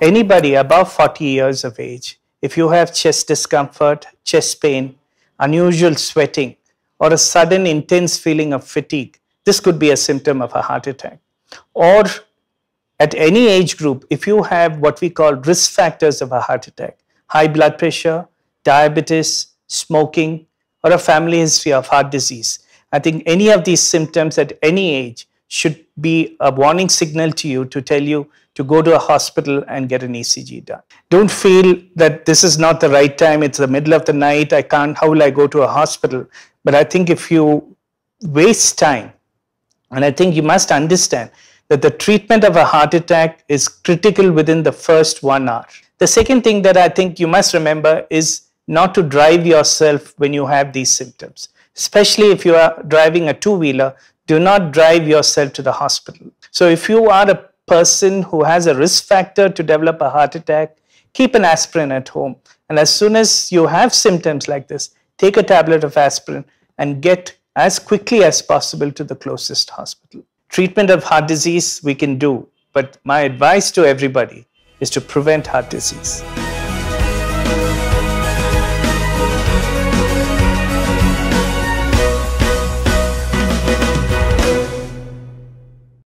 anybody above 40 years of age, if you have chest discomfort, chest pain, unusual sweating, or a sudden intense feeling of fatigue, this could be a symptom of a heart attack. Or at any age group, if you have what we call risk factors of a heart attack, high blood pressure, diabetes, smoking, or a family history of heart disease, I think any of these symptoms at any age should be a warning signal to you to tell you to go to a hospital and get an ECG done. Don't feel that this is not the right time, it's the middle of the night, I can't, how will I go to a hospital? But I think if you waste time, and I think you must understand that the treatment of a heart attack is critical within the first one hour. The second thing that I think you must remember is not to drive yourself when you have these symptoms. Especially if you are driving a two wheeler, do not drive yourself to the hospital. So, if you are a person who has a risk factor to develop a heart attack, keep an aspirin at home. And as soon as you have symptoms like this, take a tablet of aspirin and get as quickly as possible to the closest hospital treatment of heart disease we can do, but my advice to everybody is to prevent heart disease.